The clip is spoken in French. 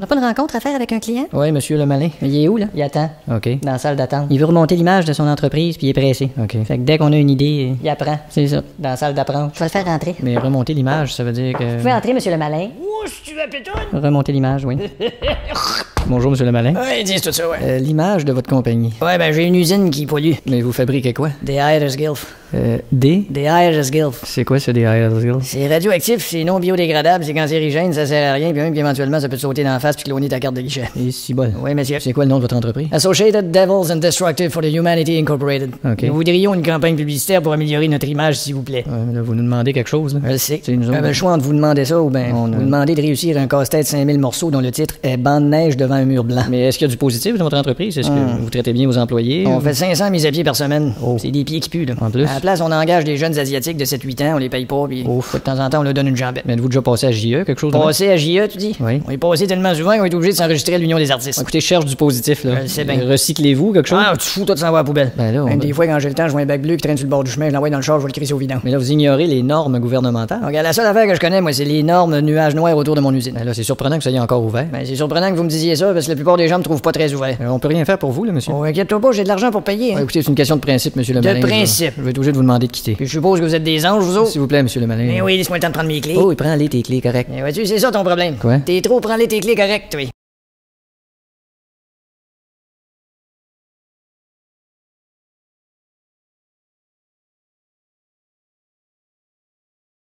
On n'a pas une rencontre à faire avec un client? Oui, monsieur le malin. Il est où, là? Il attend. OK. Dans la salle d'attente. Il veut remonter l'image de son entreprise, puis il est pressé. OK. Fait que dès qu'on a une idée, il apprend. C'est ça. Dans la salle d'apprendre. Je vais le faire rentrer. Mais remonter l'image, ça veut dire Vous que. pouvez entrer, monsieur le malin? tu vas pétonne? Remonter l'image, oui. Bonjour, monsieur le malin. Ouais, ils disent tout ça, ouais. Euh, l'image de votre compagnie. Ouais, ben j'ai une usine qui pollue. Mais vous fabriquez quoi? Des Irish Gilf. Euh, des? Des Irish Gilf. C'est quoi ça, des Skills? C'est radioactif, c'est non biodégradable, c'est cancérigène, ça sert à rien, puis même qu'éventuellement ça peut te sauter dans la face puis cloner ta carte de guichet. Et si bol. Oui, monsieur. C'est quoi le nom de votre entreprise? Associated Devils and Destructive for the Humanity Incorporated. OK. Nous voudrions une campagne publicitaire pour améliorer notre image, s'il vous plaît. Ouais, mais là, vous nous demandez quelque chose, là. Je le sais. C'est nous autres. J'avais le choix entre vous demander ça ou ben On vous demander de réussir un casse-tête 5000 morceaux dont le titre est Bande neige devant un mur blanc. Mais est-ce qu'il y a du positif dans votre entreprise? Est-ce que vous traitez bien vos employés? On ou- fait 500 mises à pied par semaine. Oh. C'est des pieds qui puent, là. En plus? À la place, on engage des jeunes asiatiques de 7-8 ans, on les paye pas, puis Ouf. de temps en temps, on leur donne une jambette. Mais êtes-vous déjà passé à JE, quelque chose? Passer à JE, tu dis? Oui. On est passé tellement souvent qu'on est obligé de s'enregistrer à l'Union des artistes. Écoutez, je cherche du positif, là. Sais bien. Euh, Recyclez-vous, quelque chose? Ah, tu fous, toi, tu s'en vas à la poubelle. Ben là, on Même des fois, quand j'ai le temps, je vois un bac bleu qui traîne sur le bord du chemin, je l'envoie dans le char, je vais le crisser au vidange. Mais là, vous ignorez les normes gouvernementales. Regarde, la seule affaire que je connais, moi, c'est les normes nuages noirs autour de mon usine. Ben là, c'est surprenant que ça y ait encore ouvert. Ben, c'est surprenant que vous me disiez ça, parce que la plupart des gens me trouvent pas très ouvert. Euh, on peut rien faire pour vous, là, monsieur? Oh, inquiète-toi pas, j'ai de l'argent pour payer. hein. Ouais, écoutez, c'est une question de principe, monsieur le De malin. Je principe. Je vais être obligé de vous demander de quitter. Puis je suppose que vous êtes des anges, vous autres? S'il vous plaît, monsieur le malin. Eh oui, laisse-moi le temps de prendre mes clés. Oh, il prend les tes clés, correct. Eh, vois-tu, c'est ça ton problème. Quoi? T'es trop, prends-les tes clés correctes, oui.